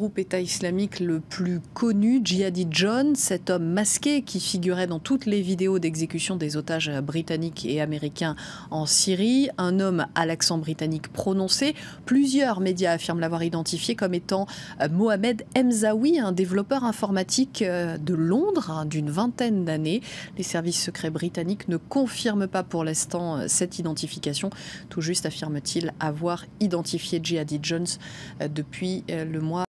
groupe État islamique le plus connu, Jihadi John, cet homme masqué qui figurait dans toutes les vidéos d'exécution des otages britanniques et américains en Syrie, un homme à l'accent britannique prononcé. Plusieurs médias affirment l'avoir identifié comme étant euh, Mohamed Mzaoui, un développeur informatique euh, de Londres hein, d'une vingtaine d'années. Les services secrets britanniques ne confirment pas pour l'instant euh, cette identification. Tout juste affirme-t-il avoir identifié Jihadi Jones depuis le mois